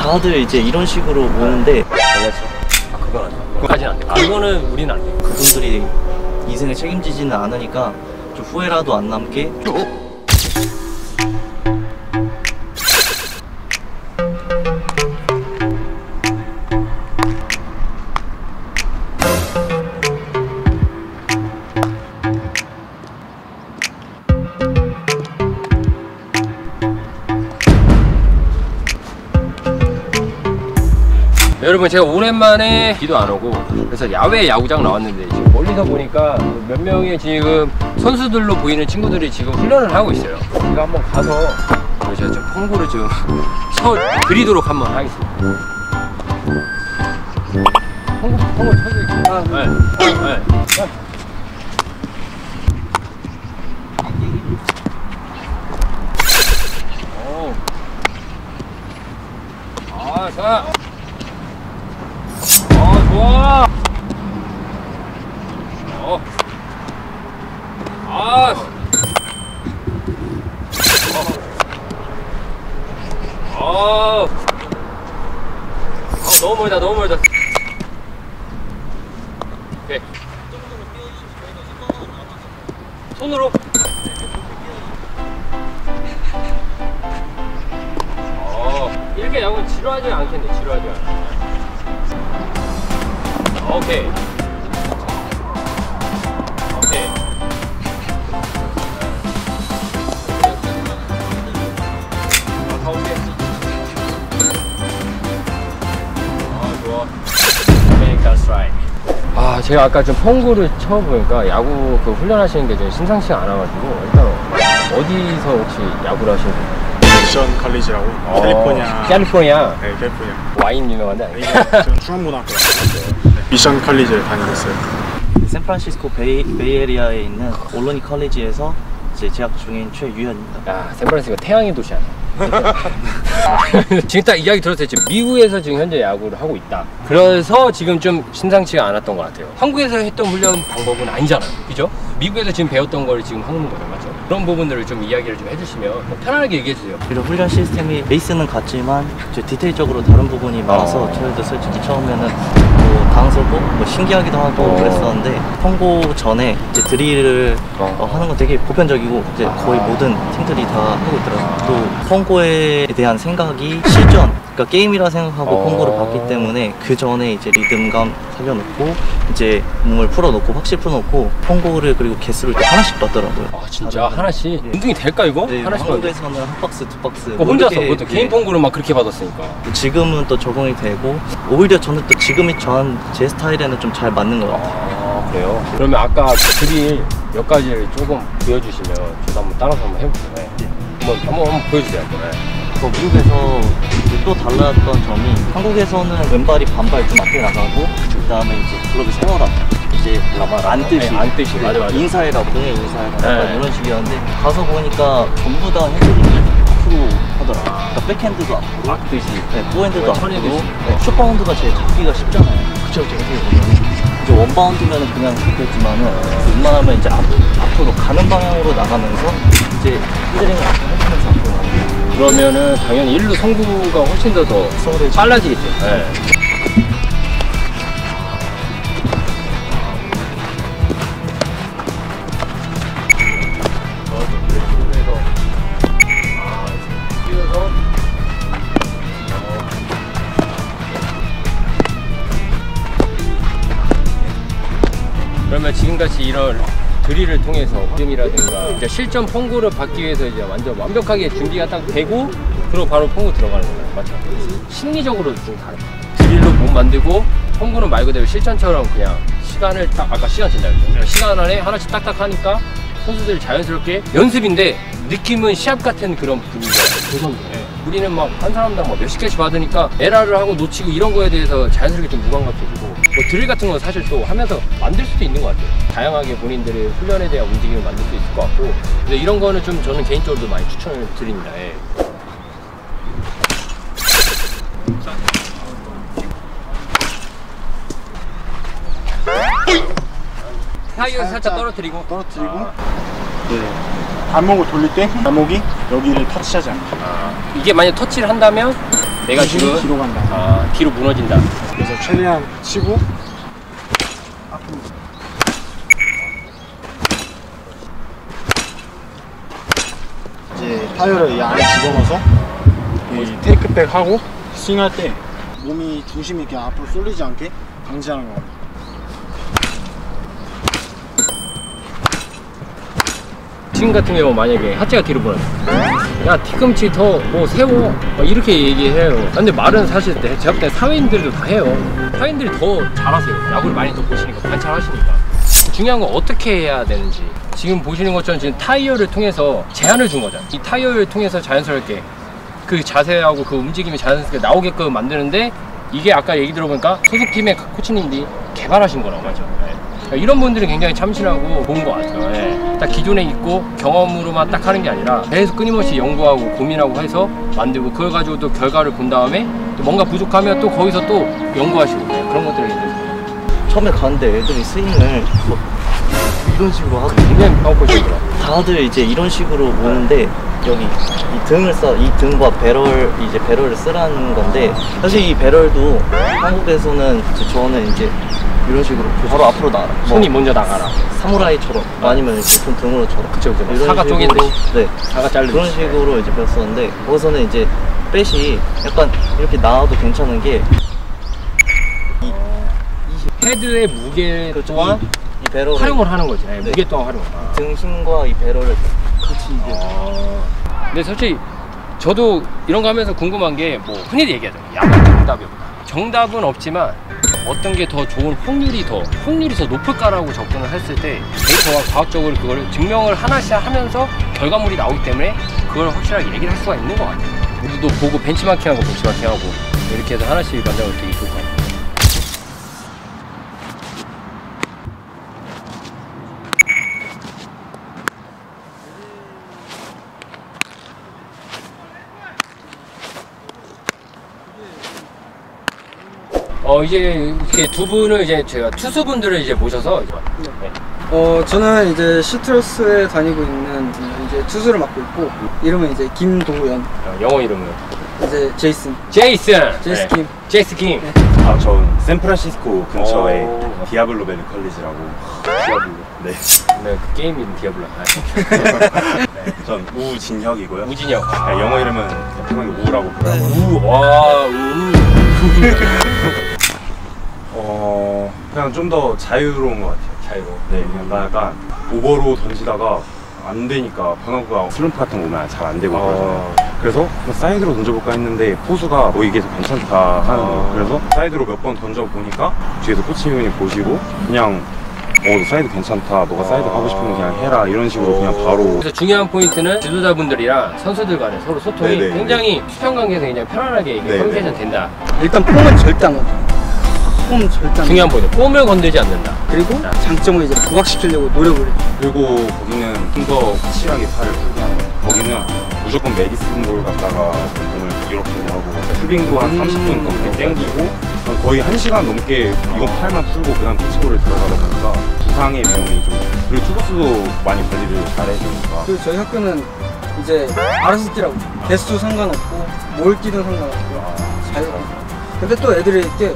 다들 이제 이런 식으로 오는데 알렸어. 아 그건 안 돼. 그거까지는 안 돼. 그거는 우리는 안 돼. 그분들이 인생을 책임지지는 않으니까 좀 후회라도 안 남게 여러분 제가 오랜만에 비도 안 오고 그래서 야외 야구장 나왔는데 지금 멀리서 보니까 몇 명의 지금 선수들로 보이는 친구들이 지금 훈련을 하고 있어요. 제가 한번 가서 제가 좀 홍보를 좀 쳐 드리도록 한번 하겠습니다. 홍보 홍보 쳐드릴게요. 네. 네. 네. 오. 아, 자. 어, 좋아. 어. 아. 어. 어. 어, 너무 멀다, 너무 멀다. 오케이. 손으로. 어, 이렇게 야구 지루하지 않겠네, 지루하지 않아. 오케이. 제가 아까 좀 펑고를 처음 보니까 야구 그 훈련하시는 게 좀 심상치가 않아가지고 일단 어디서 혹시 야구를 하시는 거예요? 미션 칼리지라고? 캘리포니아. 캘리포니아? 네 캘리포니아. 와인 유명한데? 이거 저는 중앙고등학교 네, 미션 칼리지를 다니고 있어요. 샌프란시스코 베이, 베이에리아에 있는 올로니 컬리지에서 이제 재학 중인 최유현입니다. 야, 샌프란시스코 태양의 도시 아니야? 지금 딱 이야기 들었을 때 미국에서 지금 현재 야구를 하고 있다. 그래서 지금 좀 심상치가 않았던 것 같아요. 한국에서 했던 훈련 방법은 아니잖아요. 그죠? 미국에서 지금 배웠던 걸 지금 하는 거죠. 맞죠? 그런 부분들을 좀 이야기를 좀 해주시면 뭐 편안하게 얘기해 주세요. 그리고 훈련 시스템이 베이스는 같지만 이제 디테일적으로 다른 부분이 많아서 저희도 솔직히 처음에는 뭐 당황스럽고 뭐 신기하기도 하고 어. 그랬었는데 통고 전에 이제 드릴을 어. 어, 하는 건 되게 보편적이고 이제 아. 거의 모든 팀들이 다 하고 있더라고요. 또 통고에 대한 생각이 실전, 그러니까 게임이라 생각하고 어. 통고를 봤기 때문에 그 전에 이제 리듬감 살려놓고 이제 몸을 풀어놓고 확실히 풀어놓고 통고를 그리고 개수를 또 하나씩 받더라고요. 아 진짜 하나씩 네. 운동이 될까 이거? 네, 하나씩 받 한국에서는 한 박스, 두 박스. 그 혼자서 그것도 네. 개인 펑구를 막 그렇게 받았으니까. 지금은 또 적응이 되고 오히려 저는 또 지금이 저한 제 스타일에는 좀 잘 맞는 것 같아요. 아 그래요? 그러면 아까 그 드릴 몇 가지를 조금 보여주시면 저도 한번 따라서 한번 해볼게요. 네. 한번 한번 한번 보여주세요. 네. 그 미국에서 또 달랐던 점이 한국에서는 왼발이 반발 좀 앞에 나가고 그 다음에 이제 글러브 세워라 이제 안 뜨시 네, 안 뜨시. 맞아, 맞아. 인사해라 공에 인사해라 약간 네. 이런 식이었는데 가서 보니까 전부 다 핸들링을 앞으로 하더라 그러니까 백핸드도 앞으로 막듯이. 네, 포핸드도 앞으로. 네, short bound가 제일 잡기가 쉽잖아요 그쵸 그쵸 이제 원바운드면 그냥 그렇겠지만은 웬만하면 이제 앞, 앞으로 가는 방향으로 나가면서 이제 핸들링을 해주면서 앞으로 가는 거예요 그러면은 당연히 일루 송구가 훨씬 더더 서울에 빨라지겠죠. 네. 그러면 지금같이 이런 드릴을 통해서 게임이라든가 이제 실전 펑구를 받기 위해서 이제 완전 완벽하게 준비가 딱 되고 그리고 바로 펑구 들어가는 거예요. 맞죠? 심리적으로 좀 다른 드릴로 못 만들고 펑구는 말 그대로 실전처럼 그냥 시간을 딱 아까 시간 진다 그랬죠? 시간 안에 하나씩 딱딱 하니까 선수들이 자연스럽게 연습인데 느낌은 시합 같은 그런 분위기가 조성돼 우리는 막 한 사람당 막 몇십 개씩 받으니까 에러를 하고 놓치고 이런 거에 대해서 자연스럽게 좀 무감각해지고 뭐 드릴 같은 거 사실 또 하면서 만들 수도 있는 것 같아요. 다양하게 본인들의 훈련에 대한 움직임을 만들 수 있을 것 같고 근데 이런 거는 좀 저는 개인적으로도 많이 추천을 드립니다. 예. 사이에서 살짝 떨어뜨리고. 떨어뜨리고. 아. 네. 발목을 돌릴 때 발목이 여기를 터치하지 않게 이게 만약 터치를 한다면 내가 지금 뒤로 간다. 아 뒤로 무너진다. 그래서 최대한 치고 이제 타이어를 이 안에 집어넣어서 이 테이크백 하고 스윙할 때 몸이 중심이 이렇게 앞으로 쏠리지 않게 방지하는 겁니다. 지금 같은 경우 만약에 하체가 뒤로 무너져. 야 뒤꿈치 더 뭐 세워 막 이렇게 얘기해요. 근데 말은 사실 내- 제가 볼때 사회인들도 다 해요. 사회인들이 더 잘하세요. 야구를 많이 더 보시니까 관찰하시니까. 중요한 건 어떻게 해야 되는지. 지금 보시는 것처럼 지금 타이어를 통해서 제한을 준 거잖아. 이 타이어를 통해서 자연스럽게 그 자세하고 그 움직임이 자연스럽게 나오게끔 만드는데 이게 아까 얘기 들어보니까 소속팀의 코치님들이 개발하신 거라고 맞죠? 네. 그러니까 이런 분들은 굉장히 참신하고 좋은 것 같아요. 예. 딱 기존에 있고 경험으로만 딱 하는 게 아니라 계속 끊임없이 연구하고 고민하고 해서 만들고 그걸 가지고 또 결과를 본 다음에 또 뭔가 부족하면 또 거기서 또 연구하시고 예, 그런 것들이 있는 처음에 가는데 애들이 스윙을 뭐 이런 식으로 하고 굉장히 파워풀시더라. 다들 이제 이런 식으로 모는데 여기 이 등을 써, 이 등과 배럴 이제 배럴을 쓰라는 건데 사실 이 배럴도 한국에서는 이제 저는 이제 이런 식으로 바로 앞으로 나가. 뭐 손이 먼저 나가라. 사무라이처럼 아니면 보통 등으로처럼 그쵸, 그쵸. 이런 사과 쪼개듯이. 네 사가 자르듯이. 그런 식으로 이제 배웠었는데 거기서는 이제 백이 약간 이렇게 나와도 괜찮은 게 헤드의 무게 그렇죠. 또한 이, 이 배럴을 활용을 하는 거지. 예, 네. 무게 또한 활용. 아. 등 힘과 이 배럴을 같이 이제 아. 근데 솔직히 저도 이런 거 하면서 궁금한 게 뭐 흔히 얘기하잖아요. 야구 정답이 없다. 정답은 없지만 어떤 게 더 좋은 확률이 더 확률이 더 높을까라고 접근을 했을 때 데이터와 과학적으로 그걸 증명을 하나씩 하면서 결과물이 나오기 때문에 그걸 확실하게 얘기를 할 수가 있는 것 같아요. 우리도 보고 벤치마킹하고 벤치마킹하고 이렇게 해서 하나씩 만들면 되게 좋을 것 같아요. 어 이제 이렇게 두 분을 이제 제가 투수분들을 이제 모셔서 네. 어 저는 이제 시트러스에 다니고 있는 이제 투수를 맡고 있고 이름은 이제 김도현 어, 영어 이름은 이제 제이슨 제이슨 제이슨 네. 김. 제이슨 김 네. 아, 전 샌프란시스코 근처에 오. 디아블로 밸리 컬리지라고. 디아블로 네. 네, 그 게임 이름 디아블로 아, 전 우진혁이고요. 우진혁 네, 영어 이름은 편하게 우라고 불러요. 우와우 어, 그냥 좀 더 자유로운 것 같아요. 자유로 네, 그냥 나 약간 오버로 던지다가 안 되니까 변화구가 슬럼프 같은 거 오면 잘 안 되고 그러잖아요. 그래서 그냥 사이드로 던져볼까 했는데 포수가 뭐 이게 더 괜찮다 하는 거예요. 그래서 사이드로 몇 번 던져보니까 뒤에서 코치님이 보시고 그냥 어, 너 사이드 괜찮다. 너가 사이드 하고 싶은 거 그냥 해라. 이런 식으로 그냥 바로 그래서 중요한 포인트는 지도자분들이랑 선수들 간에 서로 소통이 네네. 굉장히 수평 관계에서 그냥 편안하게 이게 네네. 커뮤니케이션 된다 일단 폼은 절대 안 건드려 폼 절대 안 중요한 포인트. 폼을 건들지 않는다. 그리고 장점을 이제 부각시키려고 노력을 해. 그리고 거기는 좀 더 확실하게 팔을 풀게 하는 거예요. 거기는 무조건 메디슨 볼 갖다가 공을 이렇게 하고 풀빙도 한 30분 넘게 땡기고 한 거의 1시간 넘게 이거 팔만 풀고 그 다음 피치볼을 들어가다 보니까 부상의 위험이 좀 그리고 투구수도 많이 관리를 잘 해주니까. 그리고 저희 학교는 이제 알아서 뛰라고 개수 상관없고 뭘 뛰든 상관없고 자유롭게 근데 또 애들이 꽤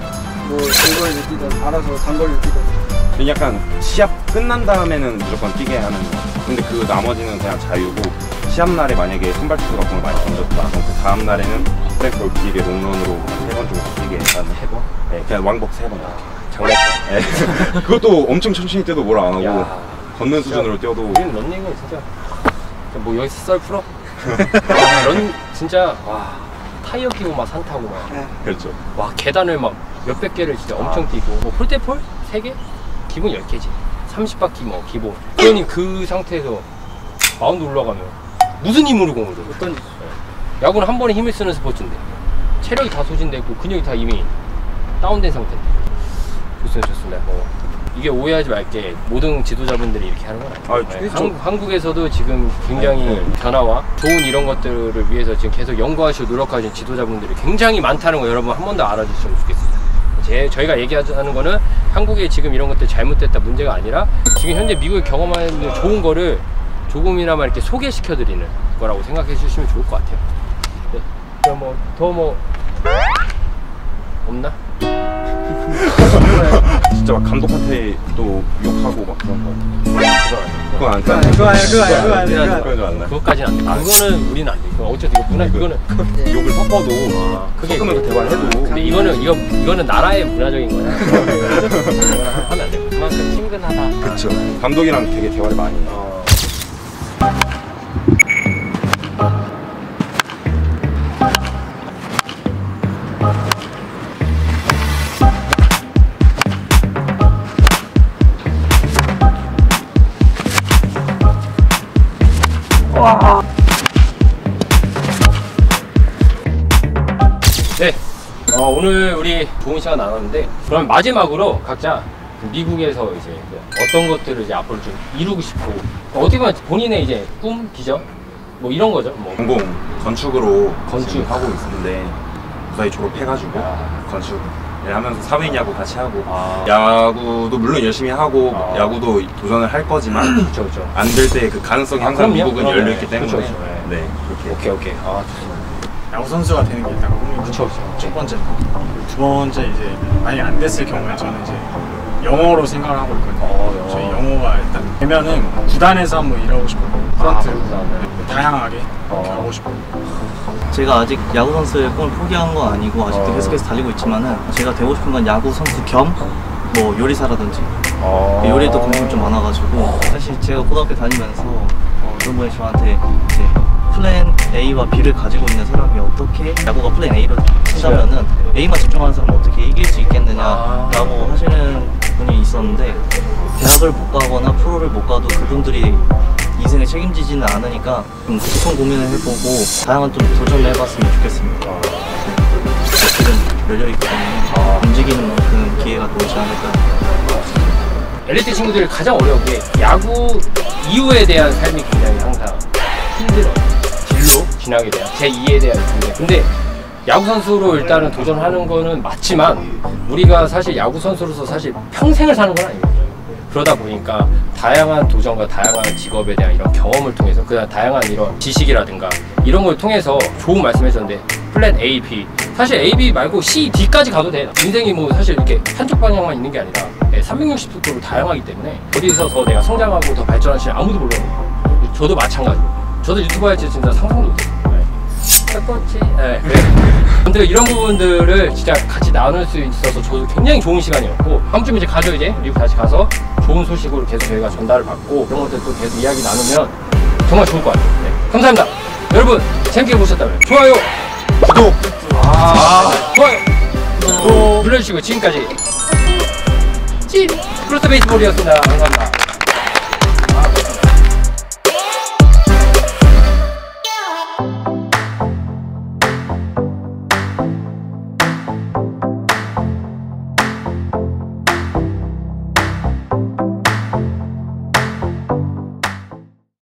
뭐 단거리를 뛰든 알아서 뛰든 근데 약간 시합 끝난 다음에는 무조건 뛰게 하는 거. 근데 그 나머지는 그냥 자유고 시합 날에 만약에 선발 투수가 공을 많이 던졌다. 그럼 그 다음 날에는 프랭크 길게 롱런으로 세번 정도 뛰게 하는 세 번? 네, 그냥 왕복 세번 이렇게. 장난 네. 그것도 엄청 천천히 뛰어도 뭐라 안 하고 야. 걷는 수준으로 뛰어도 우리는 런닝은 진짜 뭐 여기서 썰 풀어? 와, 런 진짜 와 타이어 끼고 막 산 타고 막. 그렇죠. 와 계단을 막 몇백 개를 진짜 엄청 뛰고. 뭐 폴대폴? 세 개? 기본 10개지. 30바퀴 뭐 기본. 그러니 그 상태에서 마운드 올라가면 무슨 힘으로 공을 줘? 어떤 야구는 한 번에 힘을 쓰는 스포츠인데. 체력이 다 소진되고 근육이 다 이미 다운된 상태인데 좋습니다 좋습니다. 뭐 이게 오해하지 말게 모든 지도자분들이 이렇게 하는 건 아니에요 아, 네. 한국, 한국에서도 지금 굉장히 네, 네. 변화와 좋은 이런 것들을 위해서 지금 계속 연구하시고 노력하시는 지도자분들이 굉장히 많다는 거 여러분 한 번 더 알아주시면 좋겠습니다 제, 저희가 얘기하는 거는 한국에 지금 이런 것들 잘못됐다 문제가 아니라 지금 현재 미국이 경험하는 좋은 거를 조금이나마 이렇게 소개시켜 드리는 거라고 생각해 주시면 좋을 것 같아요. 네. 그럼 뭐 더뭐 없나? 진짜 막 감독한테 또 욕하고 막 그런 거. 안 그거 돼. 아니야 그거 아니야 그거 아니야 그거 아니야 그거 아니야 그건 안안 돼. 그거는 우리는 안 돼. 그거 어쨌든 이거 문화 이거는 욕을 섞어도 아, 그게 섞으면서 이거- 대화를 해도 근데 이거는 이거 이거는 나라의 문화적인 거야. 하면 안 돼. 그만큼 친근하다. 그쵸. 감독이랑 되게 대화를 많이 해요. 시간 나눴는데 그럼 마지막으로 각자 미국에서 이제 어떤 것들을 이제 앞으로 좀 이루고 싶고 어떻게 보면 본인의 이제 꿈, 비전 뭐 이런 거죠. 뭐 전공 건축으로 건축. 하고 있는데 무사히 졸업해가지고 아. 건축 을 하면서 사회인 야구 같이 하고 아. 야구도 물론 열심히 하고 아. 야구도 도전을 할 거지만. 안 될 때 그 가능성이 아, 항상 그럼요. 미국은. 열려 있기 때문에 그렇죠, 그렇죠. 네 그렇게 오케이, 오케이. 아, 좋습니다. 야구 선수가 되는 게 꿈이고 그렇죠, 그렇죠. 첫 번째 두 번째 이제 만약 안 됐을 경우에 저는 이제 영어로 생각을 하고 있거든요. 어. 저희 영어가 일단 되면은 구단에서 한번 일하고 싶어요. 프런트. 다양하게 어. 하고 싶어요. 제가 아직 야구 선수의 꿈을 포기한 건 아니고 아직도 어. 계속해서 달리고 있지만은 제가 되고 싶은 건 야구 선수 겸 뭐 요리사라든지 어. 요리도 관심이 좀 많아가지고 사실 제가 고등학교 다니면서 어, 어떤 분이 저한테 플랜 A와 B를 가지고 있는 사람이 어떻게 야구가 플랜 A로 친다면은 A만 집중하는 사람은 어떻게 이길 수 있겠느냐라고 하시는 분이 있었는데 대학을 못 가거나 프로를 못 가도 그분들이 인생을 책임지지는 않으니까 좀 깊은 고민을 해보고 다양한 좀 도전을 해봤으면 좋겠습니다. 지금 열려있기 때문에 움직이는 만큼 기회가 또 오지 않을까 엘리트 친구들이 가장 어려운 게 야구 이후에 대한 삶이 굉장히 항상 힘들어. 진로 진학에 대한 제 2에 대한 존재. 근데 야구 선수로 일단은 도전하는 거는 맞지만 우리가 사실 야구 선수로서 사실 평생을 사는 건 아니거든요. 그러다 보니까 다양한 도전과 다양한 직업에 대한 이런 경험을 통해서 그다음 다양한 이런 지식이라든가 이런 걸 통해서 좋은 말씀해줬는데 플랜 A, B. 사실 A, B 말고 C, D까지 가도 돼 인생이 뭐 사실 이렇게 한쪽 방향만 있는 게 아니라 360도로 다양하기 때문에 어디서 더 내가 성장하고 더 발전할지 아무도 몰라요. 저도 마찬가지고 저도 유튜브 할지 진짜 상상도 못해요. 네. 첫 번째 네, 그래. 근데 이런 부분들을 진짜 같이 나눌 수 있어서 저도 굉장히 좋은 시간이었고 다음 주에 이제 가죠 이제? 미국 다시 가서 좋은 소식으로 계속 저희가 전달을 받고 그런 것들 또 계속 이야기 나누면 정말 좋을 것 같아요. 네. 감사합니다. 여러분 재밌게 보셨다면 좋아요 구독. 아, 좋아요. 또 눌러주시고 지금까지. 찐! 크로스 베이스볼이었습니다. 감사합니다.